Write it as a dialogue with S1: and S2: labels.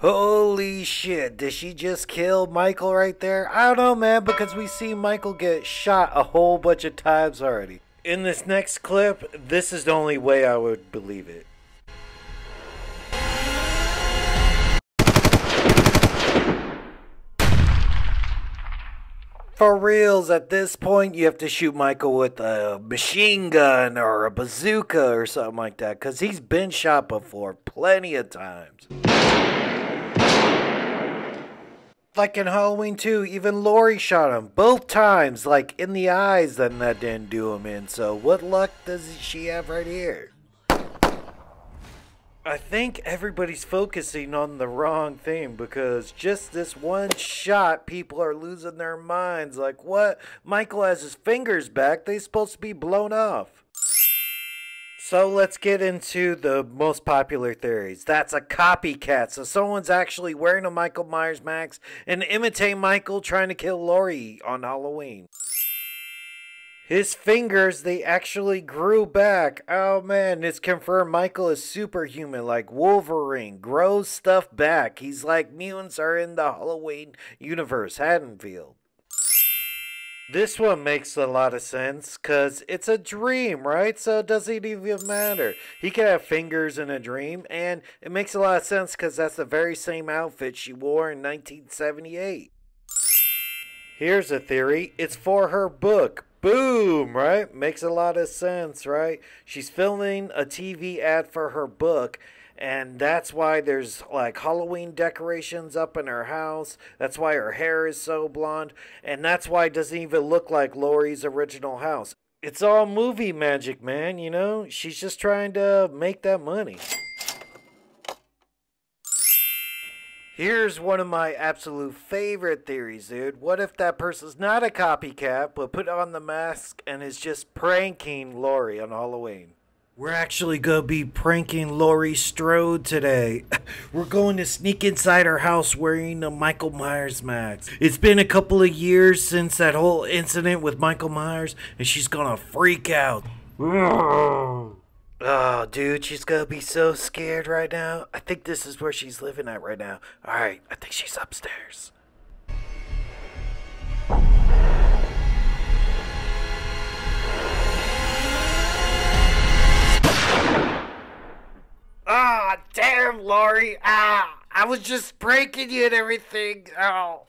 S1: Holy shit, did she just kill Michael right there? I don't know, man, because we see Michael get shot a whole bunch of times already. In this next clip, this is the only way I would believe it. For reals, at this point, you have to shoot Michael with a machine gun or a bazooka or something like that, because he's been shot before plenty of times. Like in Halloween 2, even Laurie shot him both times, like in the eyes, then that didn't do him in. So, what luck does she have right here? I think everybody's focusing on the wrong thing because just this one shot, people are losing their minds. Like, what? Michael has his fingers back. They're supposed to be blown off. So let's get into the most popular theories. That's a copycat. So someone's actually wearing a Michael Myers mask and imitate Michael trying to kill Laurie on Halloween. His fingers, they actually grew back. Oh man, it's confirmed Michael is superhuman, like Wolverine, grows stuff back. He's like mutants are in the Halloween universe, Haddonfield. This one makes a lot of sense because it's a dream, right? So it doesn't even matter. He could have fingers in a dream, and it makes a lot of sense because that's the very same outfit she wore in 1978. Here's a theory it's for her book, Boom, right? Makes a lot of sense, right? She's filming a TV ad for her book, and that's why there's like Halloween decorations up in her house. That's why her hair is so blonde, and that's why it doesn't even look like Laurie's original house. It's all movie magic, man, you know? She's just trying to make that money. Here's one of my absolute favorite theories, dude. What if that person's not a copycat, but put on the mask and is just pranking Laurie on Halloween? We're actually gonna be pranking Laurie Strode today. We're going to sneak inside her house wearing a Michael Myers mask. It's been a couple of years since that whole incident with Michael Myers, and she's gonna freak out. Oh, dude, she's gonna be so scared right now. I think this is where she's living at right now. Alright, I think she's upstairs. Ah, damn, Laurie. Ah, I was just breaking you and everything. Oh.